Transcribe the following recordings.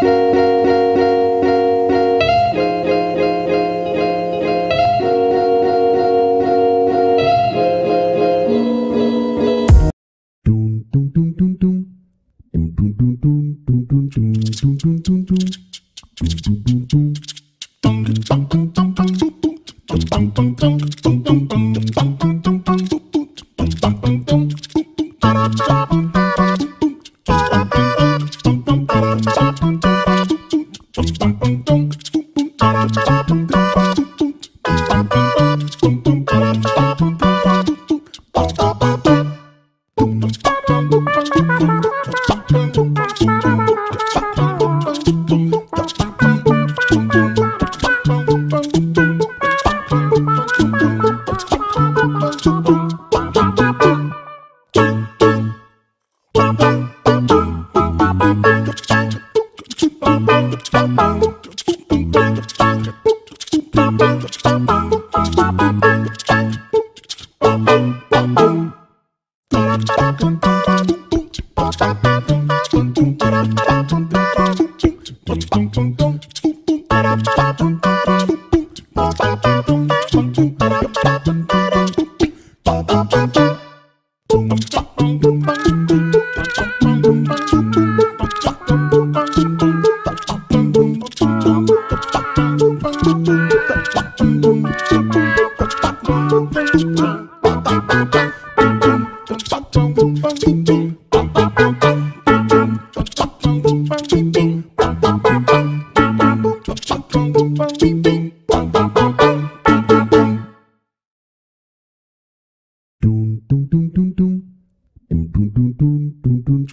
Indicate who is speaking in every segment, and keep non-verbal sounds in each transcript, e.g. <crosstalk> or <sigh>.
Speaker 1: Dum dum dum dum. Thank you. Boom, boom, boom. Bum, bum, bum.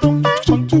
Speaker 1: Boom, boom, boom.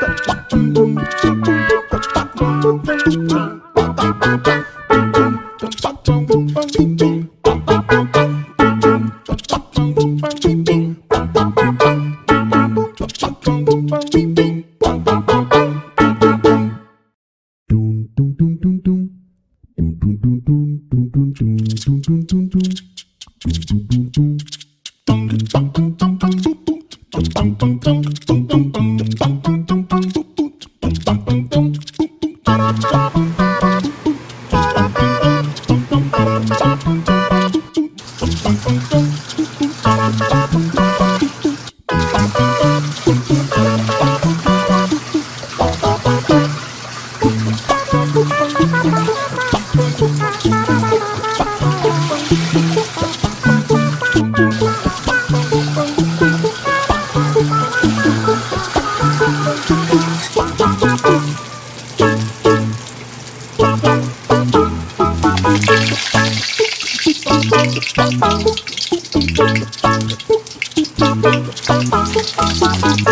Speaker 1: Thank you.
Speaker 2: Thank you.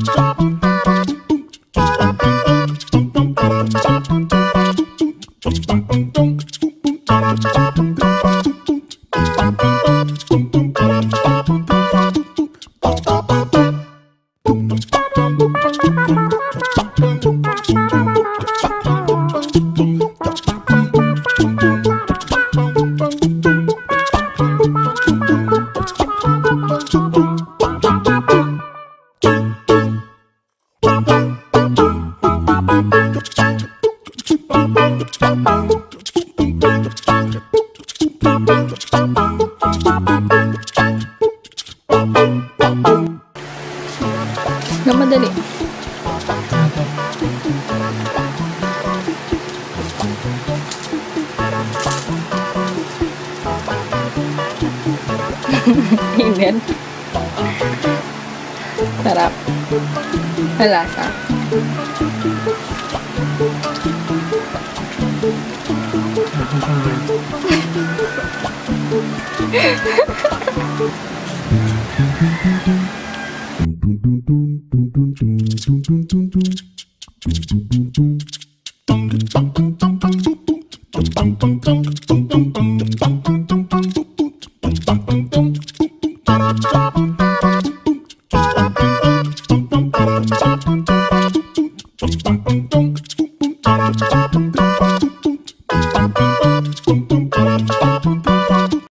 Speaker 2: stop, stop. Na madali. Init. <laughs> Sarap. Malasa. 就是。